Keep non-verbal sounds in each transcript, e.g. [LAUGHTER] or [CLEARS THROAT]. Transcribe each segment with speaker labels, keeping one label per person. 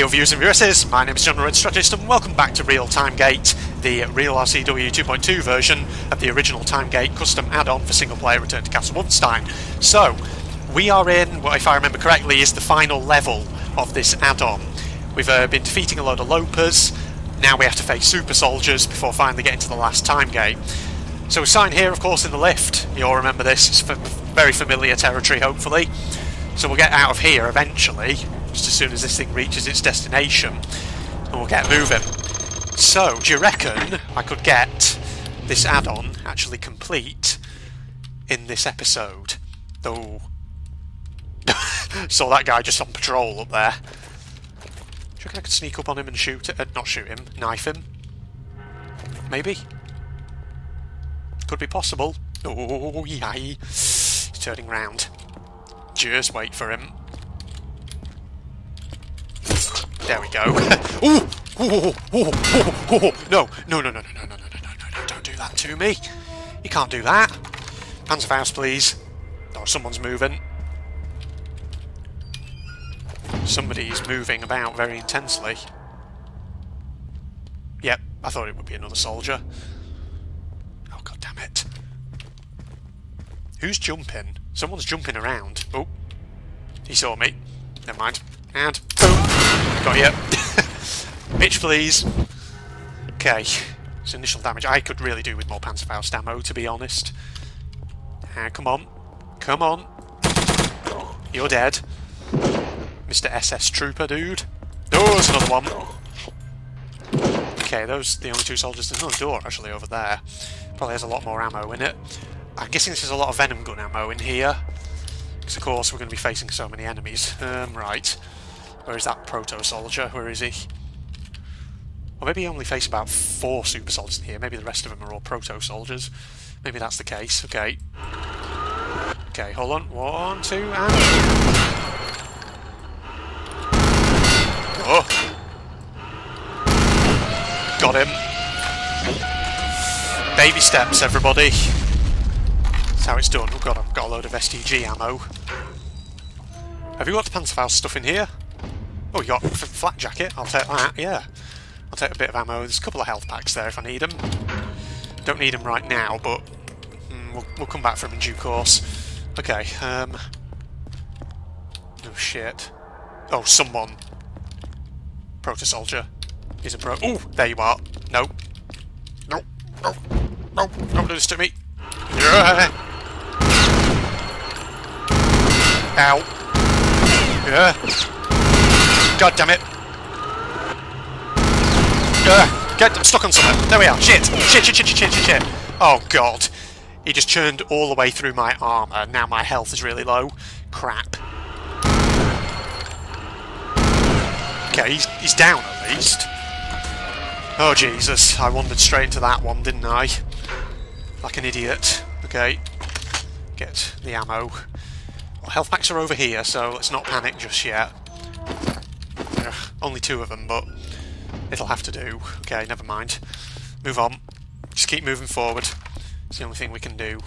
Speaker 1: Hey all viewers and viewers, my name is General Red Strategist and welcome back to Real Time Gate, the RealRTCW 2.2 version of the original Time Gate custom add-on for single player Return to Castle Wolfenstein. So, we are in, what if I remember correctly, is the final level of this add-on. We've uh, been defeating a load of Lopers, now we have to face Super Soldiers before finally getting to the last Time Gate. So we sign here, of course, in the lift. You all remember this, it's very familiar territory, hopefully. So we'll get out of here eventually, just as soon as this thing reaches its destination, and we'll get moving. So, do you reckon I could get this add-on actually complete in this episode? Though... [LAUGHS] Saw that guy just on patrol up there. Do you reckon I could sneak up on him and shoot it? Uh, not shoot him, knife him? Maybe? Could be possible. Oh, yay. He's turning round. Just wait for him. There we go. ooh, ooh, ooh, ooh, No, no, no, no, no, no, no, no, no, no, no, don't do that to me. You can't do that. Panzerfaust, please. Oh, someone's moving. Somebody's moving about very intensely. Yep, I thought it would be another soldier. Oh, god damn it. Who's jumping? Someone's jumping around. Oh, he saw me. Never mind. And! Got you. [LAUGHS] Bitch, please. Okay. It's initial damage. I could really do with more Panzerfaust ammo, to be honest. Uh, come on. Come on. You're dead. Mr. SS Trooper, dude. Oh, there's another one. Okay, those are the only two soldiers. There's another door, actually, over there. Probably has a lot more ammo in it. I'm guessing this is a lot of venom gun ammo in here. Because, of course, we're going to be facing so many enemies. Um, right. Where is that proto-soldier? Where is he? Or maybe he only face about four super soldiers in here. Maybe the rest of them are all proto-soldiers. Maybe that's the case. Okay. Okay, hold on. One, two, and... Oh! Got him. Baby steps, everybody. That's how it's done. Oh god, I've got a load of STG ammo. Have you got the Panzerfaust stuff in here? Oh, you got a flak jacket. I'll take that, yeah. I'll take a bit of ammo. There's a couple of health packs there if I need them. Don't need them right now, but mm, we'll, we'll come back for them in due course. Okay, um... Oh, shit. Oh, someone. Proto-soldier. He's a pro- Oh, there you are. No. No. No. No. Don't do this to me. Yeah. Ow. Yeah. God damn it. Uh, get, stuck on something. There we are. Shit. Shit, shit, shit, shit, shit, shit. Oh, God. He just churned all the way through my armour. Now my health is really low. Crap. Okay, he's, he's down at least. Oh, Jesus. I wandered straight into that one, didn't I? Like an idiot. Okay. Get the ammo. Well, health packs are over here, so let's not panic just yet. Only two of them, but it'll have to do. Okay, never mind. Move on. Just keep moving forward. It's the only thing we can do.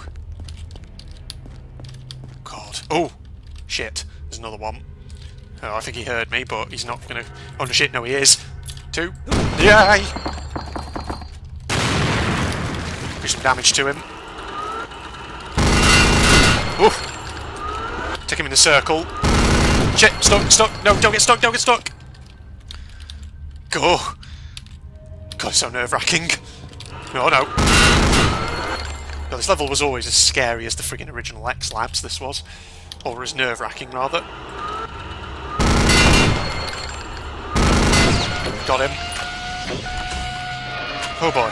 Speaker 1: God. Oh! Shit. There's another one. Oh, I think he heard me, but he's not gonna... Oh, no shit, no he is. Two. Yay! Do some damage to him. Oof! Take him in the circle. Shit! Stuck! Stuck! No, don't get stuck! Don't get stuck! Go! God, it's so nerve-wracking. Oh no. God, this level was always as scary as the friggin' original X-Labs, this was. Or as nerve-wracking, rather. Got him. Oh boy.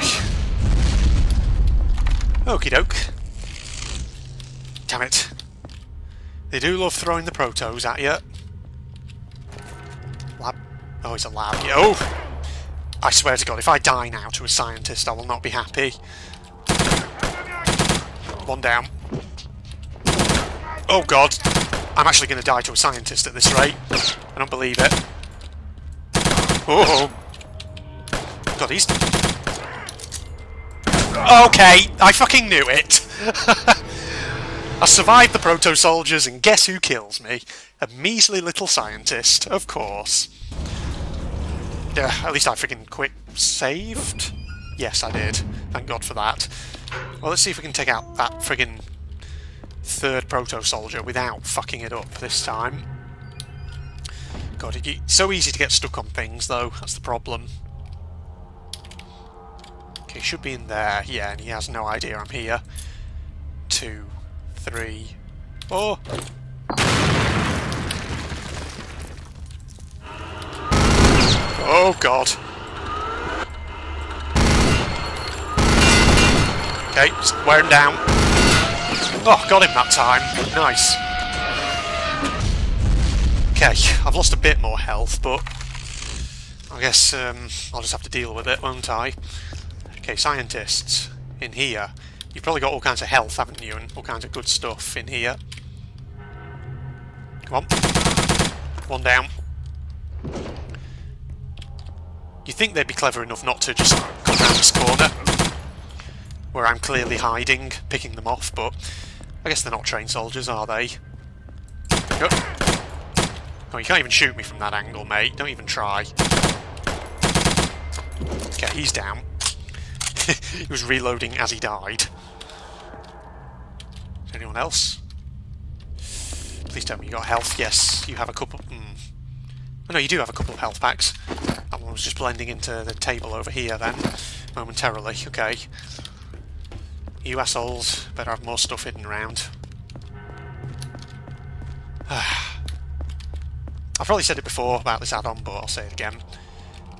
Speaker 1: Okie doke. Damn it. They do love throwing the protos at you. Oh, a lab. Oh! I swear to God, if I die now to a scientist, I will not be happy. One down. Oh God! I'm actually going to die to a scientist at this rate. I don't believe it. Oh! God, he's... Okay, I fucking knew it! [LAUGHS] I survived the proto-soldiers, and guess who kills me? A measly little scientist, of course. Yeah, at least I freaking quick saved. Yes, I did. Thank God for that. Well, let's see if we can take out that friggin' third proto-soldier without fucking it up this time. God, it's so easy to get stuck on things, though. That's the problem. Okay, should be in there. Yeah, and he has no idea I'm here. Two, three, four. Oh, God. Okay, wear him down. Oh, got him that time. Nice. Okay, I've lost a bit more health, but I guess um, I'll just have to deal with it, won't I? Okay, scientists in here. You've probably got all kinds of health, haven't you, and all kinds of good stuff in here. Come on. One down. You think they'd be clever enough not to just come round this corner, where I'm clearly hiding, picking them off, but I guess they're not trained soldiers, are they? Oh, you can't even shoot me from that angle, mate. Don't even try. Okay, he's down. [LAUGHS] he was reloading as he died. Anyone else? Please tell me you got health. Yes, you have a couple... Mm. Oh, no, you do have a couple of health packs. One was just blending into the table over here then, momentarily. Okay. You assholes better have more stuff hidden around. [SIGHS] I've probably said it before about this add-on, but I'll say it again.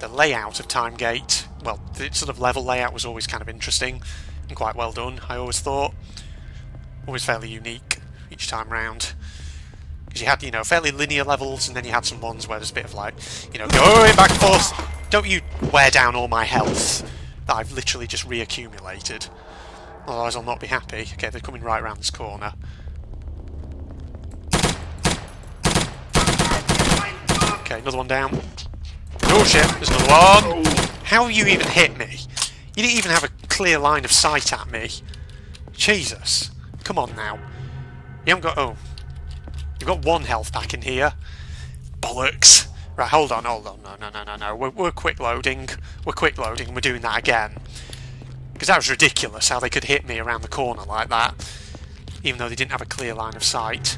Speaker 1: The layout of Timegate, well, the sort of level layout was always kind of interesting and quite well done, I always thought. Always fairly unique each time round. Because you had, you know, fairly linear levels, and then you had some ones where there's a bit of like, you know, going back and forth. Don't you wear down all my health that I've literally just reaccumulated. Otherwise I'll not be happy. Okay, they're coming right around this corner. Okay, another one down. Oh shit, there's another one! How you even hit me? You didn't even have a clear line of sight at me. Jesus. Come on now. You haven't got... Oh. You've got one health pack in here. Bollocks. Right, hold on, hold on. No, no, no, no, no. We're, we're quick loading. We're quick loading. We're doing that again. Because that was ridiculous how they could hit me around the corner like that. Even though they didn't have a clear line of sight.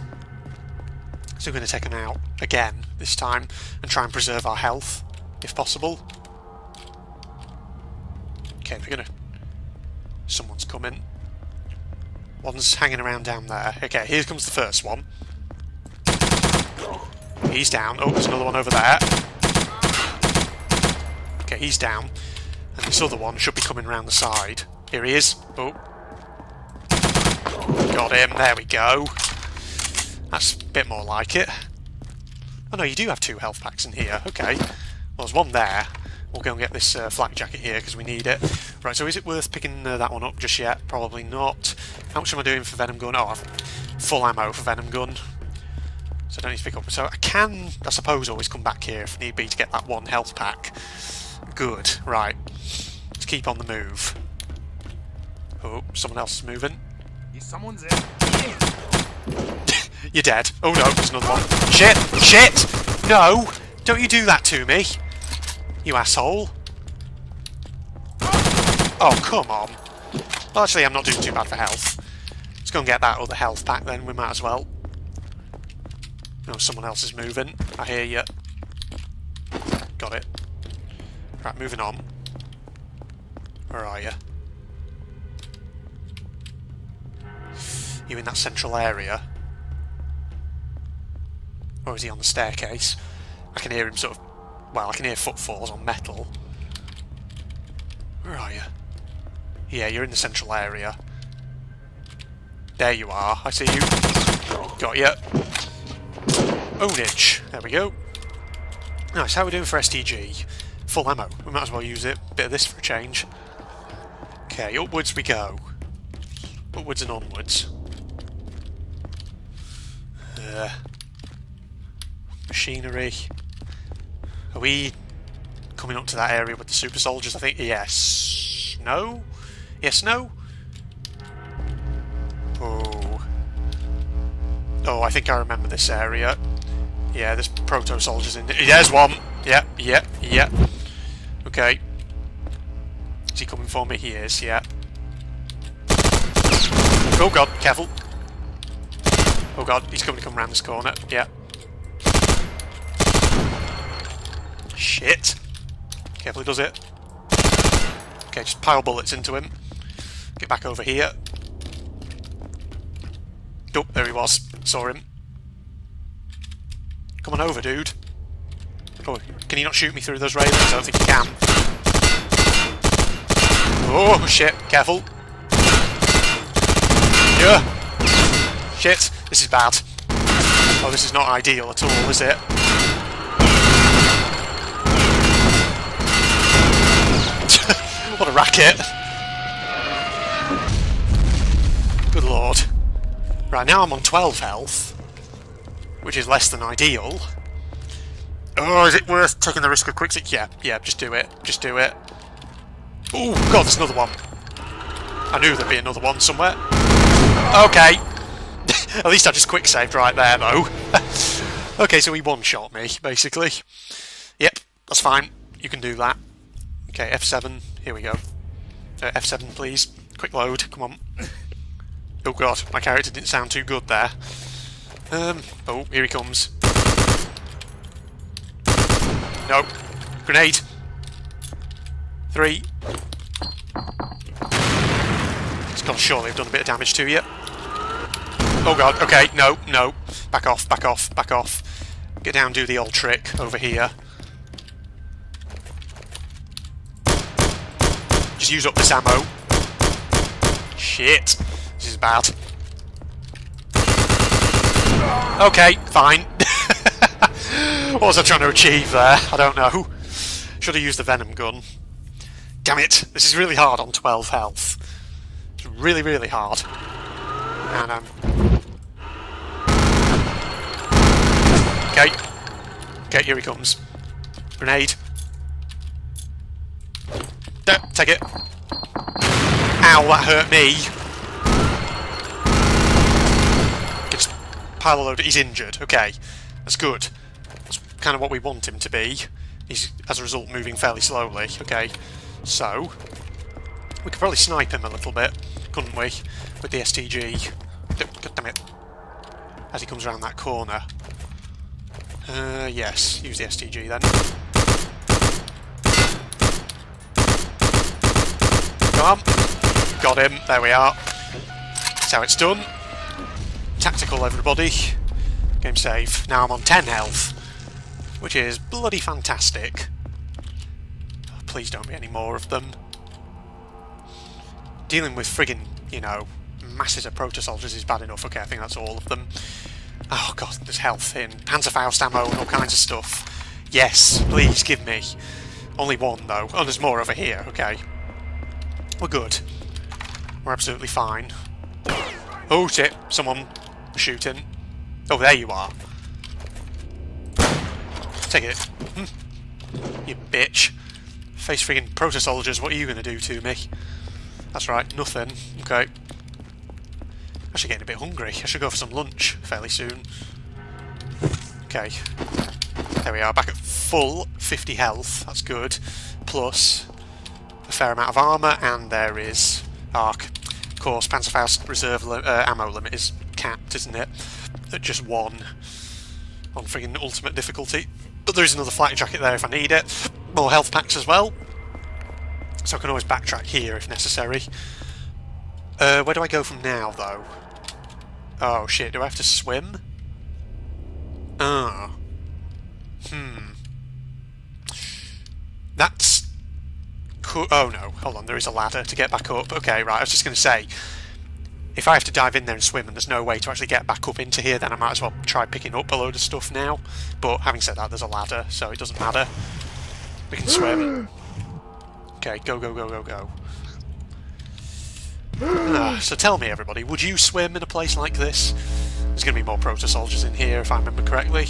Speaker 1: So we're going to take them out again this time and try and preserve our health, if possible. Okay, we're going to... Someone's coming. One's hanging around down there. Okay, here comes the first one. He's down. Oh, there's another one over there. Okay, he's down. And this other one should be coming around the side. Here he is. Oh. Got him. There we go. That's a bit more like it. Oh no, you do have two health packs in here. Okay. Well, there's one there. We'll go and get this uh, flak jacket here because we need it. Right, so is it worth picking uh, that one up just yet? Probably not. How much am I doing for Venom Gun? Oh, full ammo for Venom Gun. So I don't need to pick up. So I can, I suppose, always come back here if need be to get that one health pack. Good. Right. Let's keep on the move. Oh, someone else is moving.
Speaker 2: Someone's in. [LAUGHS]
Speaker 1: You're dead. Oh no, there's another one. Shit! Shit! No! Don't you do that to me! You asshole! Oh, come on. Well, actually, I'm not doing too bad for health. Let's go and get that other health pack then, we might as well. No, someone else is moving. I hear you. Got it. Right, moving on. Where are you? You in that central area? Or is he on the staircase? I can hear him sort of... Well, I can hear footfalls on metal. Where are you? Yeah, you're in the central area. There you are. I see you. Got you. Ownage. There we go. Nice. How are we doing for STG? Full ammo. We might as well use it. Bit of this for a change. Okay, upwards we go. Upwards and onwards. Uh, machinery. Are we coming up to that area with the super soldiers? I think yes. No? Yes, no? Oh. Oh, I think I remember this area. Yeah, there's proto soldiers in there. There's one. Yep, yep, yep. Okay. Is he coming for me? He is, yeah. Oh god, careful. Oh god, he's coming to come around this corner. Yeah. Shit. Careful he does it. Okay, just pile bullets into him. Get back over here. Oh, there he was. Saw him. Come on over, dude. Oh, can you not shoot me through those railings? I don't think you can. Oh, shit. Careful. Yeah. Shit. This is bad. Oh, this is not ideal at all, is it? [LAUGHS] what a racket. Good lord. Right, now I'm on 12 health, which is less than ideal. Oh, is it worth taking the risk of quick six? Yeah, yeah, just do it. Just do it. Oh, God, there's another one. I knew there'd be another one somewhere. Okay. [LAUGHS] At least I just quick saved right there, though. [LAUGHS] okay, so he one-shot me, basically. Yep, that's fine. You can do that. Okay, F7. Here we go. Uh, F7, please. Quick load. Come on. Oh god, my character didn't sound too good there. Um, oh, here he comes. No. Grenade. Three. It's gone surely have done a bit of damage to you. Oh god, okay, no, no. Back off, back off, back off. Get down, do the old trick over here. Just use up this ammo. Shit. This is bad. Okay, fine. [LAUGHS] what was I trying to achieve there? I don't know. Should have used the venom gun. Damn it, this is really hard on 12 health. It's really, really hard. And, um... Okay. Okay, here he comes. Grenade. No, take it. Ow, that hurt me. Pile a load. He's injured. Okay, that's good. That's kind of what we want him to be. He's, as a result, moving fairly slowly. Okay, so we could probably snipe him a little bit, couldn't we, with the STG? God damn it! As he comes around that corner. Uh, yes, use the STG then. Come on. Got him. There we are. That's how it's done. Tactical, everybody. Game save. Now I'm on 10 health, which is bloody fantastic. Please don't be any more of them. Dealing with friggin', you know, masses of proto soldiers is bad enough. Okay, I think that's all of them. Oh god, there's health in Panzerfaust ammo and all kinds of stuff. Yes, please give me. Only one though. Oh, there's more over here. Okay. We're good. We're absolutely fine. Oh shit, someone shooting. Oh, there you are. Take it. Hm. You bitch. Face freaking proto-soldiers, what are you going to do to me? That's right, nothing. Okay. I should get a bit hungry. I should go for some lunch fairly soon. Okay. There we are, back at full 50 health. That's good. Plus a fair amount of armour, and there is arc. Of course, Panzerfaust reserve uh, ammo limit is capped, isn't it? At just one on friggin' ultimate difficulty. But there is another flight jacket there if I need it. More health packs as well. So I can always backtrack here if necessary. Uh, where do I go from now, though? Oh shit, do I have to swim? Ah. Hmm. That's... Oh no, hold on, there is a ladder to get back up. Okay, right, I was just going to say, if I have to dive in there and swim and there's no way to actually get back up into here, then I might as well try picking up a load of stuff now. But having said that, there's a ladder, so it doesn't matter. We can swim. [GASPS] Okay, go, go, go, go, go. Ah, so tell me, everybody, would you swim in a place like this? There's going to be more proto-soldiers in here, if I remember correctly.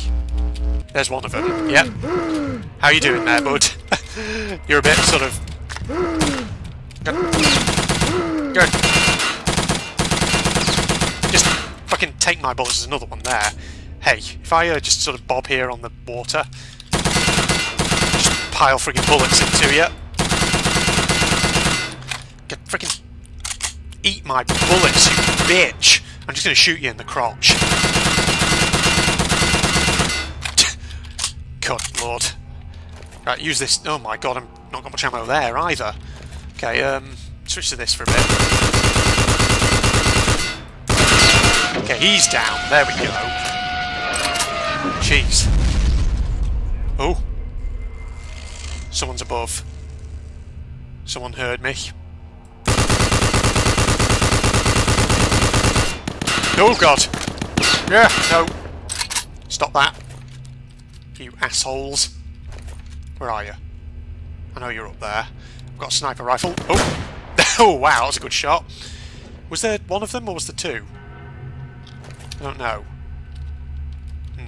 Speaker 1: There's one of them. Yep. How you doing there, bud? [LAUGHS] You're a bit sort of... [GASPS] Good. Good. Just fucking take my bullets. There's another one there. Hey, if I uh, just sort of bob here on the water, just pile friggin' bullets into you. Get freaking eat my bullets, you bitch! I'm just gonna shoot you in the crotch. [LAUGHS] God lord. Right, use this. Oh my god, I'm not got much ammo there either. Okay, um, switch to this for a bit. Okay, he's down. There we go. Jeez. Oh. Someone's above. Someone heard me. Oh god! Yeah, no. Stop that. You assholes. Where are you? I know you're up there. I've got a sniper rifle. Oh! [LAUGHS] oh wow, that was a good shot. Was there one of them or was there two? I don't know.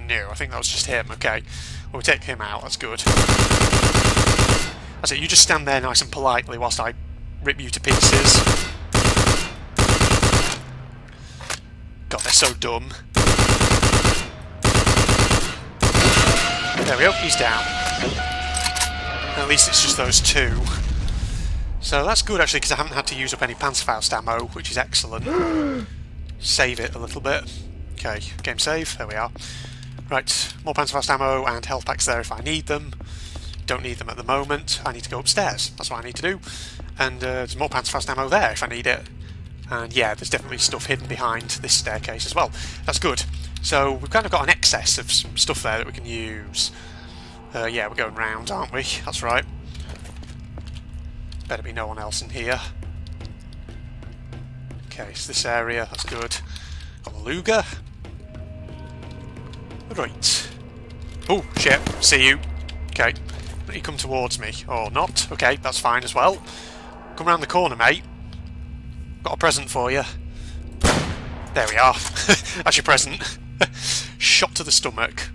Speaker 1: No, I think that was just him. Okay. Well, we take him out. That's good. That's it. You just stand there nice and politely whilst I rip you to pieces. God, they're so dumb. There we go, he's down. At least it's just those two. So that's good actually, because I haven't had to use up any Panzerfaust ammo, which is excellent. [GASPS] save it a little bit. Okay, game save, there we are. Right, more Panzerfaust ammo and health packs there if I need them. Don't need them at the moment. I need to go upstairs. That's what I need to do. And uh, there's more Panzerfaust ammo there if I need it. And yeah, there's definitely stuff hidden behind this staircase as well. That's good. So we've kind of got an excess of some stuff there that we can use. Uh, yeah, we're going round, aren't we? That's right. Better be no one else in here. Okay, so this area, that's good. Got the Luger. Right. Oh, shit. See you. Okay. You come towards me. Or not. Okay, that's fine as well. Come round the corner, mate. Got a present for you. There we are. [LAUGHS] That's your present. [LAUGHS] Shot to the stomach.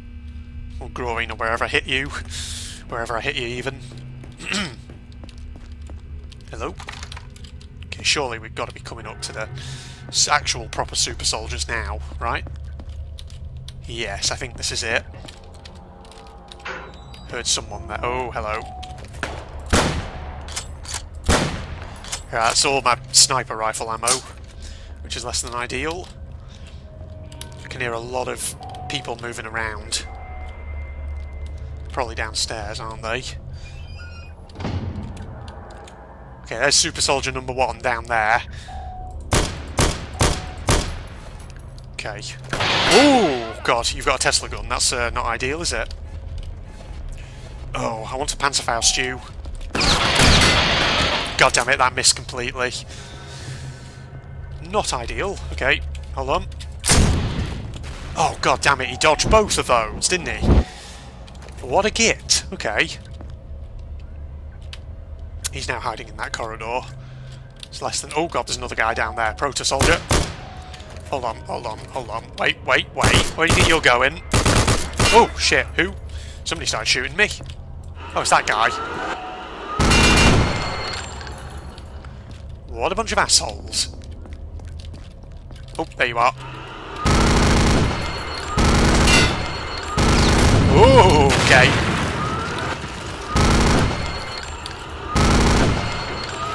Speaker 1: Or groin, or wherever I hit you. Wherever I hit you, even. [CLEARS THROAT] Hello? Okay, surely we've got to be coming up to the actual proper super soldiers now, right? Yes, I think this is it. Heard someone there. Oh, hello. Yeah, that's all my sniper rifle ammo, which is less than ideal. I can hear a lot of people moving around. Probably downstairs, aren't they? Okay, there's Super Soldier number one down there. Okay. Oh god, you've got a Tesla gun. That's uh, not ideal, is it? Oh, I want a Panzerfaust you. God damn it, that missed completely. Not ideal. Okay, hold on. Oh, god damn it, he dodged both of those, didn't he? What a git. Okay. He's now hiding in that corridor. It's less than... Oh god, there's another guy down there. Proto Soldier. Hold on, hold on, hold on. Wait, wait, wait. Where do you think you're going? Oh, shit. Who? Somebody started shooting me. Oh, it's that guy. What a bunch of assholes. Oh, there you are. Oh, okay.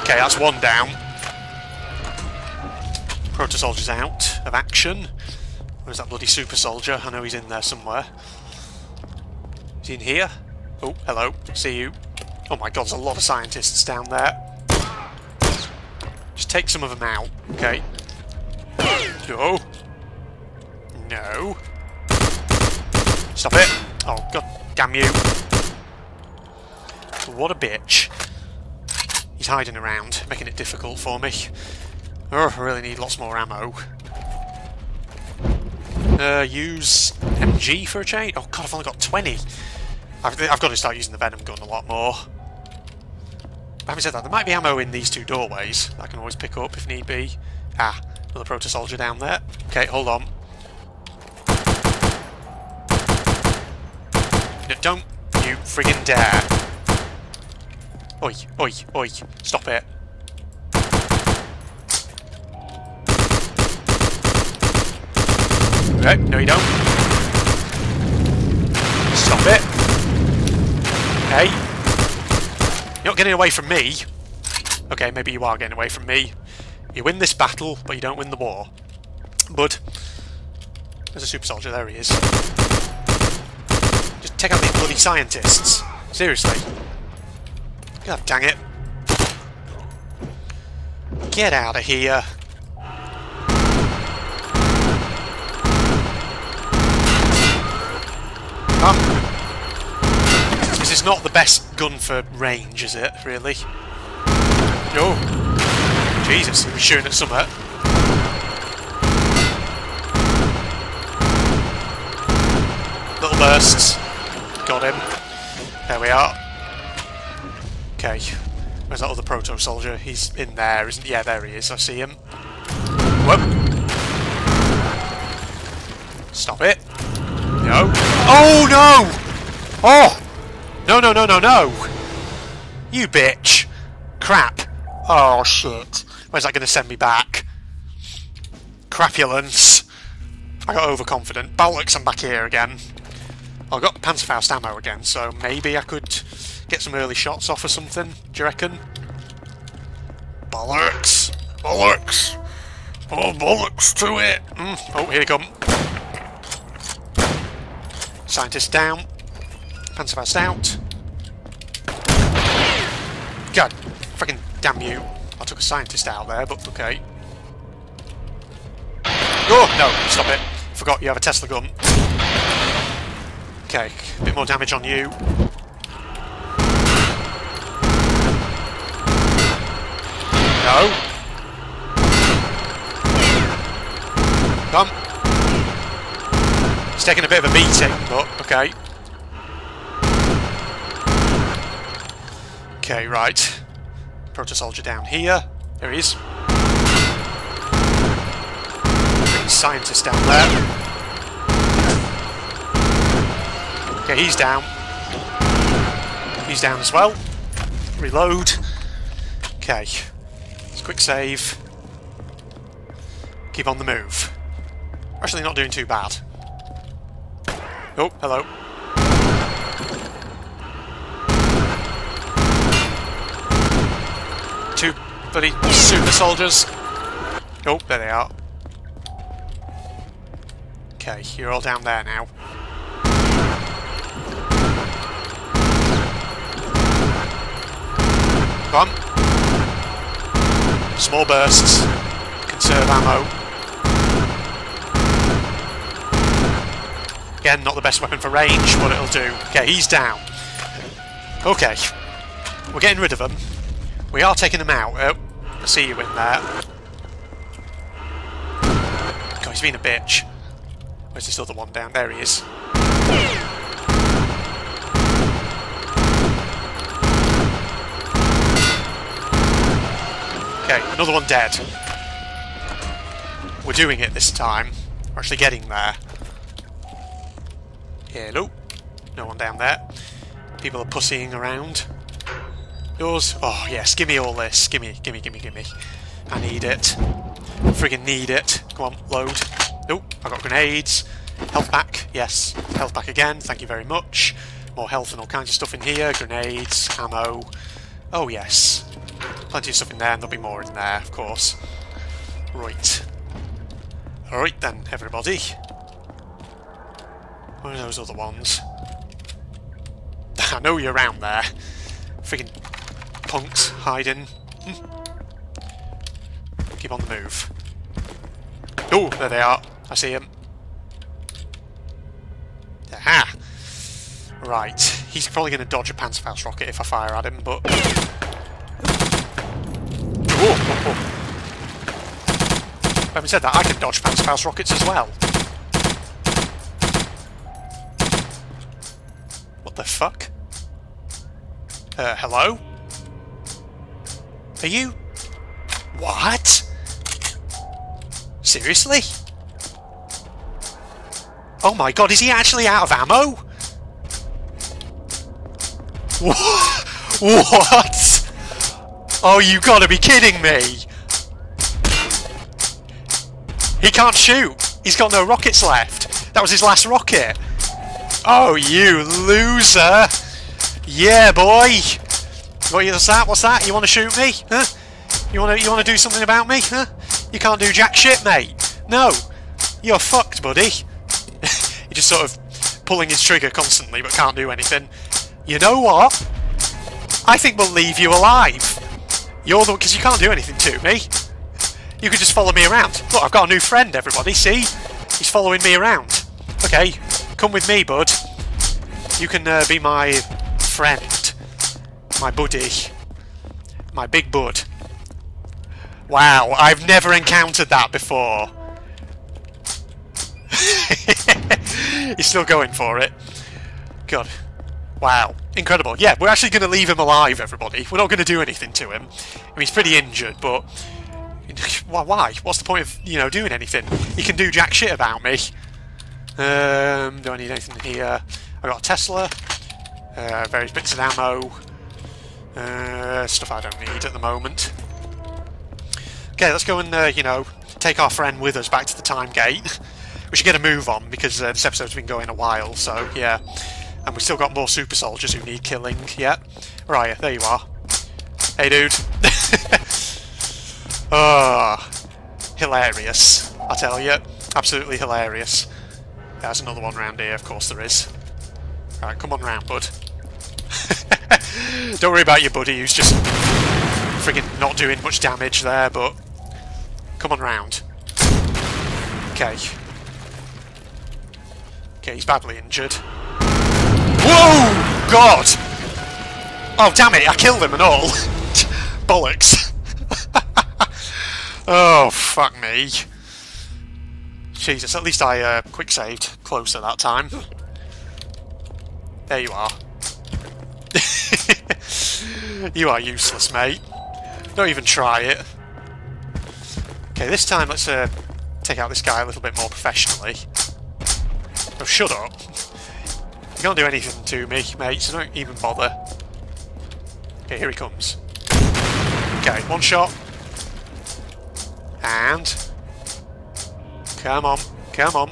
Speaker 1: Okay, that's one down. Proto Soldier's out of action. Where's that bloody Super Soldier? I know he's in there somewhere. Is he in here? Oh, hello. See you. Oh my god, there's a lot of scientists down there. Just take some of them out, okay? No. No. Stop it. Oh, god damn you. What a bitch. He's hiding around, making it difficult for me. Oh, I really need lots more ammo. Uh, use MG for a change? Oh god, I've only got 20. I've, I've got to start using the Venom gun a lot more. Having said that, there might be ammo in these two doorways I can always pick up if need be. Ah, another Proto Soldier down there. Okay, hold on. No, don't you friggin' dare. Oi, oi, oi. Stop it. Okay, no you don't. Stop it. Hey. You're not getting away from me. Okay, maybe you are getting away from me. You win this battle, but you don't win the war. But There's a super soldier, there he is. Just take out these bloody scientists. Seriously. God dang it. Get out of here. This is not the best gun for range, is it, really? No. Jesus, he was shooting at something. Little bursts. Got him. There we are. Okay. Where's that other proto soldier? He's in there, isn't he? Yeah, there he is. I see him. Whoop. Stop it. No. Oh no! Oh! No, no, no, no, no! You bitch! Crap. Oh shit. Where's that going to send me back? Crapulence. I got overconfident. Bollocks, I'm back here again. I got Panzerfaust ammo again, so maybe I could get some early shots off or something. Do you reckon? Bollocks! Bollocks! Oh, bollocks to it! Mm. Oh, here they come. Scientist down. Panzerfaust out. God, freaking damn you. I took a scientist out there, but okay. Oh, no, stop it. Forgot you have a Tesla gun. Okay, a bit more damage on you. No. Come. Taking a bit of a beating, but okay. Okay, right. Proto Soldier down here. There he is. Scientist down there. Okay, he's down. He's down as well. Reload. Okay. Let's quick save. Keep on the move. Actually not doing too bad. Oh, hello. Two bloody super soldiers. Oh, there they are. Okay, you're all down there now. Come on. Small bursts. Conserve ammo. Again, not the best weapon for range, but it'll do. Okay, he's down. Okay. We're getting rid of them. We are taking them out. Oh, I see you in there. God, he's being a bitch. Where's this other one down? There he is. Okay, another one dead. We're doing it this time. We're actually getting there. Hello. No one down there. People are pussying around. Yours? Oh, yes, give me all this. Gimme, gimme, gimme, gimme. I need it. Friggin' need it. Come on, load. Nope, I got grenades. Health back, yes. Health back again, thank you very much. More health and all kinds of stuff in here. Grenades, ammo. Oh, yes. Plenty of stuff in there, and there'll be more in there, of course. Right. Alright then, everybody. Where are those other ones? I know you're around there. Freaking punks hiding. Hmm. Keep on the move. Oh, there they are. I see them. Aha! Right. He's probably going to dodge a Panzerfaust rocket if I fire at him, but... Oh, oh. Having said that, I can dodge Panzerfaust rockets as well. What the fuck? Uh, hello? Are you... What? Seriously? Oh my god, is he actually out of ammo? [LAUGHS] What? Oh, you gotta be kidding me! He can't shoot! He's got no rockets left! That was his last rocket! Oh, you loser! Yeah, boy! What is that? What's that? You want to shoot me? Huh? You want to you want to do something about me? Huh? You can't do jack shit, mate. No, you're fucked, buddy. [LAUGHS] You're just sort of pulling his trigger constantly, but can't do anything. You know what? I think we'll leave you alive. You're the because you can't do anything to me. You could just follow me around. Look, I've got a new friend. Everybody, see? He's following me around. Okay, come with me, bud. You can uh, be my friend, my buddy, my big bud. Wow, I've never encountered that before. [LAUGHS] He's still going for it. God. Wow. Incredible. Yeah, we're actually going to leave him alive, everybody. We're not going to do anything to him. I mean, he's pretty injured, but... [LAUGHS] Why? What's the point of, you know, doing anything? He can do jack shit about me. Um, do I need anything here? I got a Tesla. Uh, various bits of ammo. Uh, stuff I don't need at the moment. Okay, let's go and, uh, you know, take our friend with us back to the time gate. [LAUGHS] we should get a move on because uh, this episode's been going a while, so yeah. And we've still got more super soldiers who need killing. Yeah. You? There you are. Hey, dude. oh, [LAUGHS] hilarious. I tell you. Absolutely hilarious. There's another one round here, of course there is. Alright, come on round, bud. [LAUGHS] Don't worry about your buddy who's just friggin' not doing much damage there, but come on round. Okay. Okay, he's badly injured. Whoa! God! Oh, damn it, I killed him and all. [LAUGHS] Bollocks. [LAUGHS] oh, fuck me. Jesus, at least I uh, quick saved closer that time. There you are. [LAUGHS] you are useless, mate. Don't even try it. Okay, this time let's uh, take out this guy a little bit more professionally. Oh, shut up. You can't do anything to me, mate, so don't even bother. Okay, here he comes. Okay, one shot. And... Come on, come on.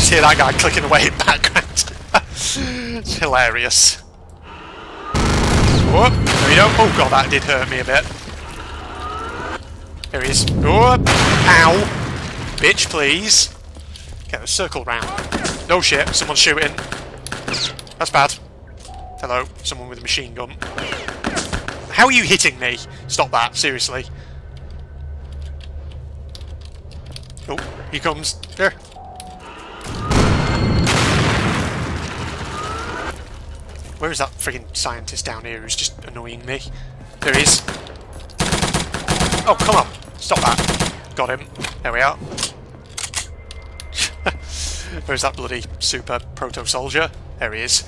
Speaker 1: Hear that guy clicking away in background. it's [LAUGHS] hilarious. Whoop, there we go. Oh god, that did hurt me a bit. There he is. Whoop, ow. Bitch, please. Okay, let's circle round. No shit, someone's shooting. That's bad. Hello, someone with a machine gun. How are you hitting me? Stop that, seriously. Oh, he comes. There. Where is that frigging scientist down here who's just annoying me? There he is. Oh, come on. Stop that. Got him. There we are. [LAUGHS] Where's that bloody super proto-soldier? There he is.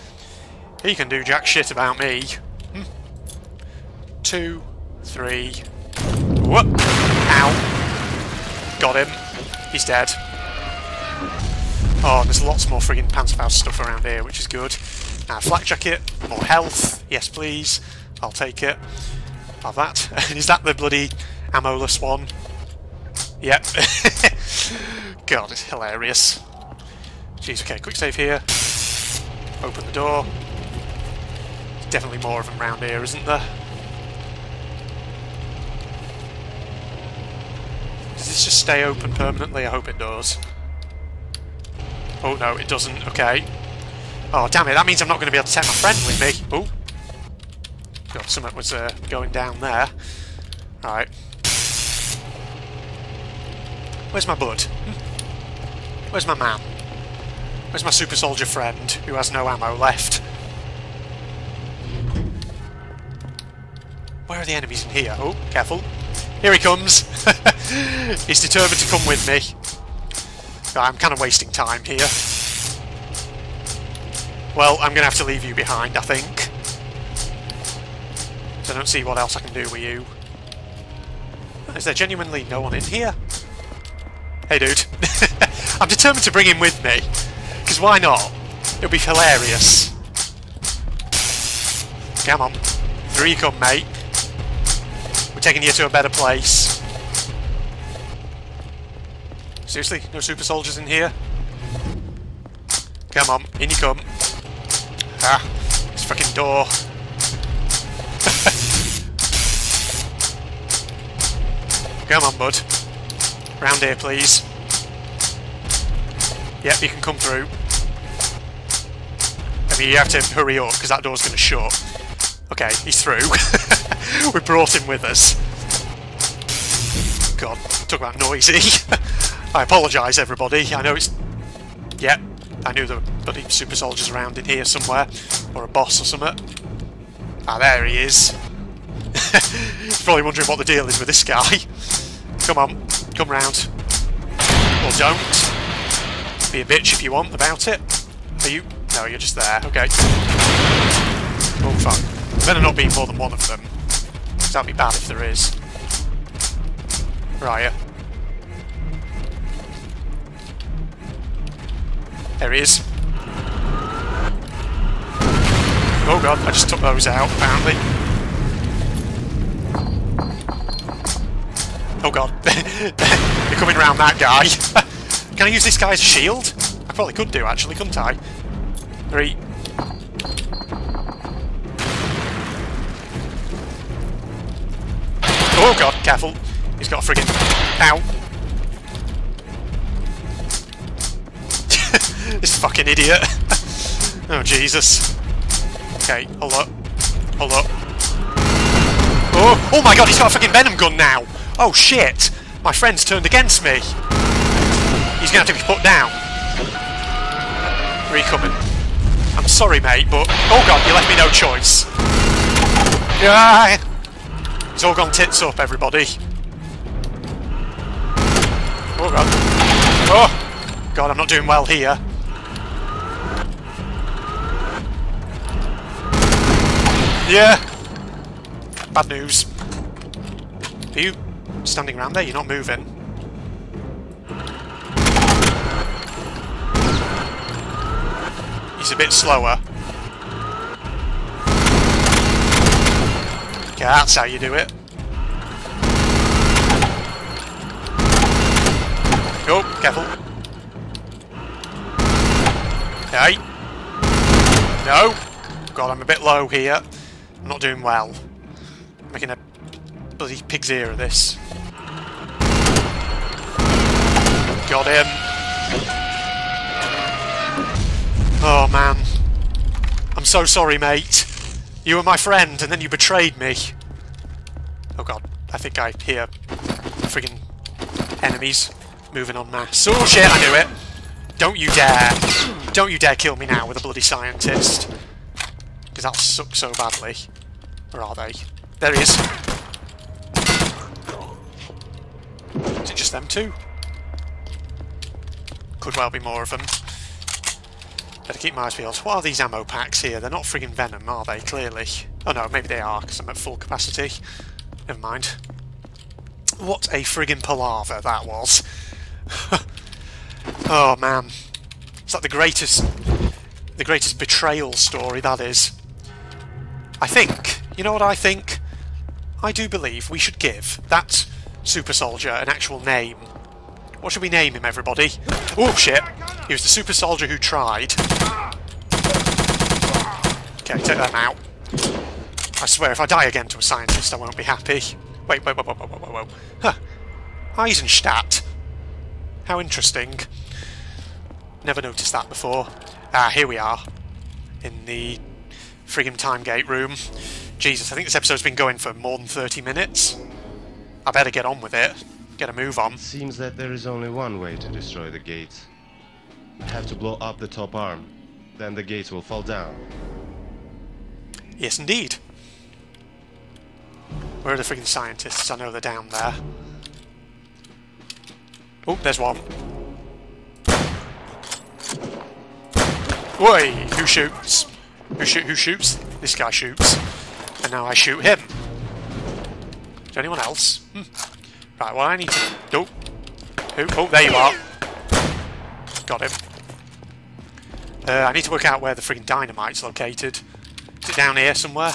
Speaker 1: He can do jack shit about me. Hmm. Two, three... Whoop! Ow! Got him. He's dead. Oh, there's lots more friggin' Panzerfaust stuff around here, which is good. Now, flak jacket, more health. Yes, please. I'll take it. Have that. [LAUGHS] is that the bloody ammo-less one? Yep. [LAUGHS] God, it's hilarious. Jeez, okay, quick save here. Open the door. There's definitely more of them around here, isn't there? Does this just stay open permanently? I hope it does. Oh no, it doesn't. Okay. Oh, damn it, that means I'm not going to be able to take my friend with me. Oh. God, something was uh, going down there. Alright. Where's my bud? Where's my man? Where's my super soldier friend who has no ammo left? Where are the enemies in here? Oh, careful. Here he comes. [LAUGHS] He's determined to come with me. I'm kind of wasting time here. Well, I'm going to have to leave you behind, I think. I don't see what else I can do with you. Is there genuinely no one in here? Hey, dude. [LAUGHS] I'm determined to bring him with me. Because why not? It'll be hilarious. Come on. Here you come, mate. We're taking you to a better place. Seriously? No super soldiers in here? Come on, in you come. Ah, this fucking door. [LAUGHS] come on, bud. Round here, please. Yep, you can come through. I mean, you have to hurry up, because that door's going to shut. Okay, he's through. [LAUGHS] [LAUGHS] we brought him with us. God, talk about noisy. [LAUGHS] I apologise, everybody. I know it's... Yep, I knew there were bloody super soldiers around in here somewhere. Or a boss or something. Ah, there he is. [LAUGHS] He's probably wondering what the deal is with this guy. Come on, come round. Or don't. Be a bitch if you want about it. Are you? No, you're just there. Okay. Oh, fuck. Better not be more than one of them. That'd be bad if there is. Are? There he is. Oh god, I just took those out, apparently. Oh god. [LAUGHS] They're coming around that guy. [LAUGHS] Can I use this guy's shield? I probably could do, actually, couldn't I? Three. Oh god, careful. He's got a friggin... Ow. [LAUGHS] this fucking idiot. [LAUGHS] oh, Jesus. Okay, hold up. Hold up. Oh, oh my god, he's got a fucking venom gun now! Oh shit! My friend's turned against me! He's gonna have to be put down. Where are you coming? I'm sorry, mate, but... Oh god, you left me no choice. Yeah! It's all gone tits up, everybody. Oh god. Oh! God, I'm not doing well here. Yeah! Bad news. Are you standing around there? You're not moving. He's a bit slower. Okay, that's how you do it. Go, careful. Hey. No. God, I'm a bit low here. I'm not doing well. I'm making a bloody pig's ear of this. Got him. Oh man. I'm so sorry, mate. You were my friend, and then you betrayed me. Oh god, I think I hear friggin' enemies moving en masse. Oh shit, I knew it! Don't you dare! Don't you dare kill me now with a bloody scientist. Because that'll suck so badly. Where are they? There he is. Is it just them two? Could well be more of them. Better keep my eyes peeled. What are these ammo packs here? They're not friggin' venom, are they? Clearly. Oh no, maybe they are, because I'm at full capacity. Never mind. What a friggin' palaver that was. [LAUGHS] oh man. It's like the greatest... The greatest betrayal story, that is. I think, you know what I think? I do believe we should give that super soldier an actual name. What should we name him, everybody? Oh, shit! He was the super soldier who tried. Okay, take that out. I swear, if I die again to a scientist, I won't be happy. Wait, wait, wait, wait, wait, wait, wait. Huh. Eisenstadt. How interesting. Never noticed that before. Ah, here we are. In the friggin' time gate room. Jesus, I think this episode's been going for more than 30 minutes. I better get on with it. Get a move on.
Speaker 3: Seems that there is only one way to destroy the gates. Have to blow up the top arm. Then the gates will fall down.
Speaker 1: Yes, indeed. Where are the friggin' scientists? I know they're down there. Oh, there's one. Oi! Who shoots? Who shoot? Who shoots? This guy shoots, and now I shoot him. Is there anyone else? Hmm. Right. Well, I need to. Oh. Who? Oh, there you are. Got him. Uh, I need to work out where the friggin' dynamite's located. Is it down here somewhere?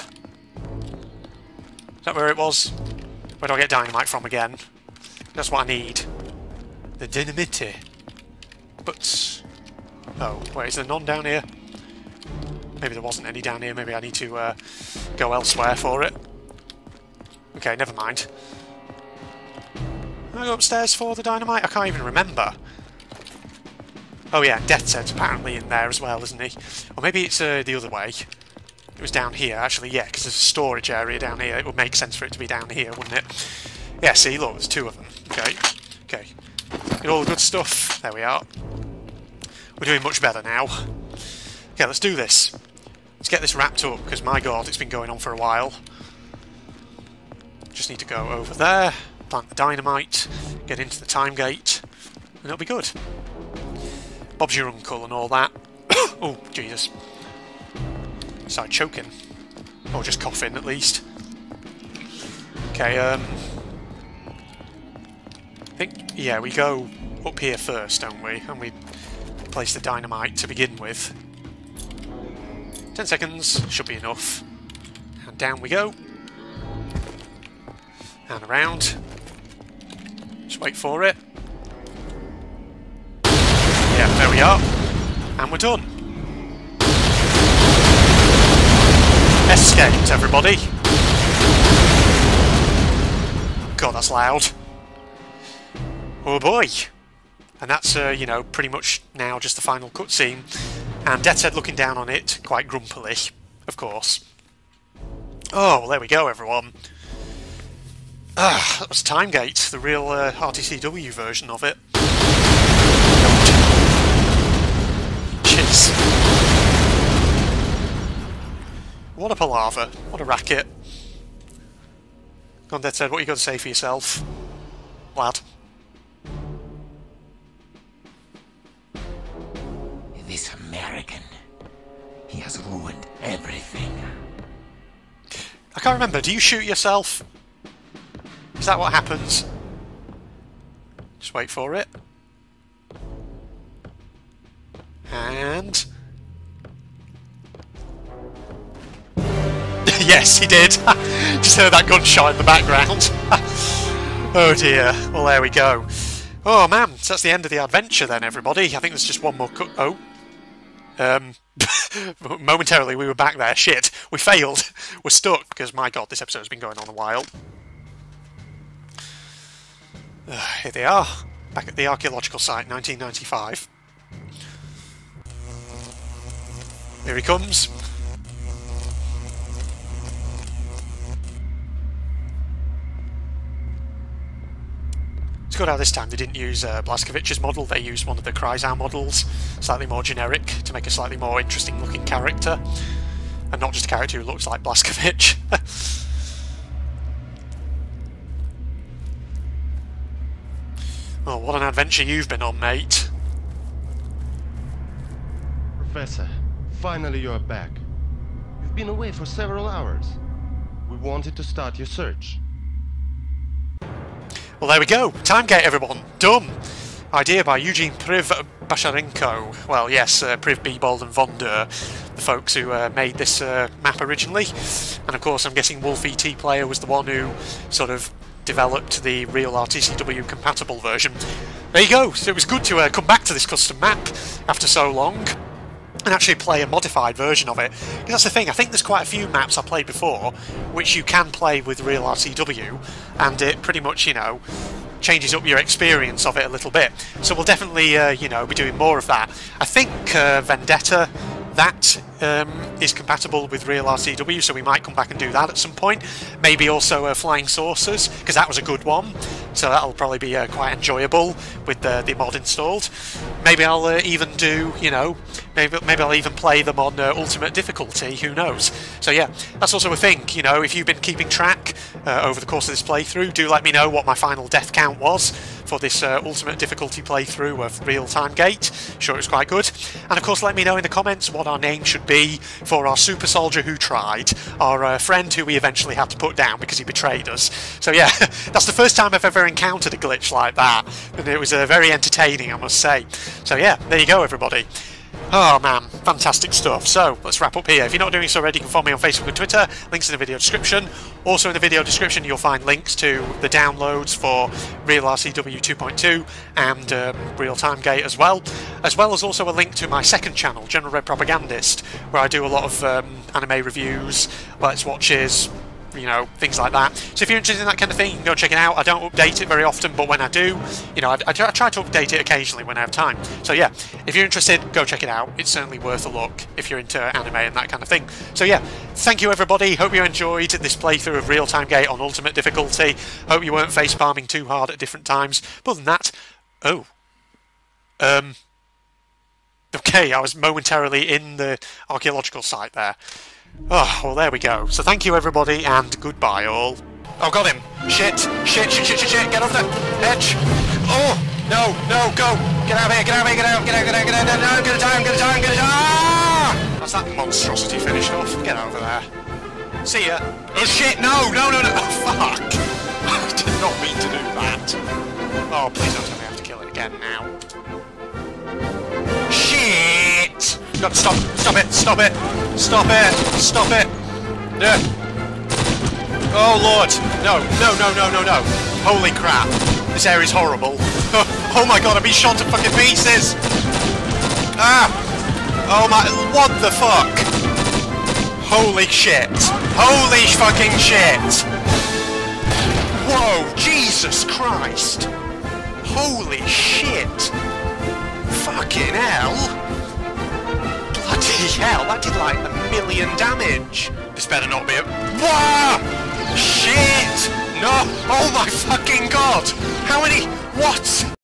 Speaker 1: Is that where it was? Where do I get dynamite from again? That's what I need. The dynamite. But... Oh, wait, is there none down here? Maybe there wasn't any down here. Maybe I need to uh, go elsewhere for it. Okay, never mind. Can I go upstairs for the dynamite? I can't even remember. Oh yeah, Death Death's apparently in there as well, isn't he? Or maybe it's uh, the other way. It was down here, actually, yeah, because there's a storage area down here. It would make sense for it to be down here, wouldn't it? Yeah, see, look, there's two of them. Okay, okay. Get all the good stuff. There we are. We're doing much better now. Okay, let's do this. Let's get this wrapped up, because my god, it's been going on for a while. Just need to go over there, plant the dynamite, get into the time gate, and it'll be good. Bob's your uncle and all that. [COUGHS] oh, Jesus. Started choking. Or just coughing, at least. Okay, um... I think, yeah, we go up here first, don't we? And we place the dynamite to begin with. Ten seconds, should be enough. And down we go. And around. Just wait for it. Yeah, there we are. And we're done. Escaped, everybody. God, that's loud. Oh boy. And that's, uh, you know, pretty much now just the final cutscene. And Death's Head looking down on it, quite grumpily, of course. Oh, well, there we go, everyone. Ah, that was Timegate, the real uh, RTCW version of it. Jeez. What a palaver. What a racket. Go on, Death's Head, what you got to say for yourself? Lad.
Speaker 4: This American. He has ruined everything.
Speaker 1: I can't remember, do you shoot yourself? Is that what happens? Just wait for it. And... [LAUGHS] yes, he did! [LAUGHS] Just heard that gunshot in the background. [LAUGHS] oh dear. Well, there we go. Oh man, so that's the end of the adventure then, everybody. I think there's just one more. Oh. Um, momentarily we were back there. Shit, we failed. We're stuck because, my god, this episode has been going on a while. Uh, [SIGHS] here they are, back at the archaeological site, 1995. Here he comes. It's good how this time they didn't use uh, Blazkowicz's model, they used one of the Kreisau models, slightly more generic, to make a slightly more interesting looking character. And not just a character who looks like Blazkowicz. [LAUGHS] what an adventure you've been on, mate.
Speaker 3: Professor, finally you're back. You've been away for several hours. We wanted to start your search.
Speaker 1: Well, there we go. Timegate, everyone. Done. Idea by Eugene Priv Basharenko. Well, yes, uh, Priv Bebold and Vonder, the folks who uh, made this uh, map originally. And of course, I'm guessing Wolf ET Player was the one who sort of developed the RealRTCW compatible version. There you go. So it was good to uh, come back to this custom map after so long and actually play a modified version of it. Because that's the thing, I think there's quite a few maps I played before which you can play with RealRTCW, and it pretty much, you know, changes up your experience of it a little bit. So we'll definitely, uh, you know, be doing more of that. I think uh, Vendetta that um, is compatible with RealRTCW, so we might come back and do that at some point. Maybe also uh, Flying Saucers, because that was a good one, so that'll probably be uh, quite enjoyable with the, the mod installed. Maybe I'll uh, even do, you know, maybe maybe I'll even play them on uh, Ultimate Difficulty, who knows. So yeah, that's also a thing, you know, if you've been keeping track uh, over the course of this playthrough, do let me know what my final death count was for this uh, Ultimate Difficulty playthrough of Real Time Gate. Sure, it was quite good. And of course, let me know in the comments what our name should be for our super soldier who tried, our uh, friend who we eventually had to put down because he betrayed us. So yeah, [LAUGHS] that's the first time I've ever encountered a glitch like that, and it was uh, very entertaining, I must say. So yeah, there you go, everybody. Oh man, fantastic stuff. So let's wrap up here. If you're not doing so already, you can follow me on Facebook and Twitter. Links in the video description. Also in the video description, you'll find links to the downloads for RealRTCW 2.2 and um, Real Time Gate as well, as well as also a link to my second channel, General Red Propagandist, where I do a lot of um, anime reviews, let's watches, you know, things like that. So if you're interested in that kind of thing, you can go check it out. I don't update it very often, but when I do, you know, I, I try to update it occasionally when I have time. So yeah, if you're interested, go check it out. It's certainly worth a look if you're into anime and that kind of thing. So yeah, thank you everybody. Hope you enjoyed this playthrough of Real Time Gate on Ultimate Difficulty. Hope you weren't face palming too hard at different times. But other than that, oh, um, okay, I was momentarily in the archaeological site there. Oh, well, there we go. So thank you, everybody, and goodbye, all. Oh, got him. Shit. Shit, shit, shit, shit, shit. Get off the edge. Oh, no, no, go. Get out of here, get out of here, get out, get out, get out, get out, get out, get a time, get a time, get a time. Ah! That's that monstrosity finished off. Get over there. See ya. Oh, shit, no, no, no, no. Oh, fuck. I did not mean to do that. Oh, please don't tell me I have to kill it again now. Shit! Got stop, stop it, stop it, stop it, stop it. Yeah. Oh lord, no, no, no, no, no, no. Holy crap, this area's horrible. [LAUGHS] oh my god, I'm being shot to fucking pieces. Ah! Oh my, what the fuck? Holy shit. Holy fucking shit. Whoa, Jesus Christ. Holy shit. Fucking hell! Bloody hell, that did like a million damage! This better not be a- Wah! Shit! No! Oh my fucking god! How many- What?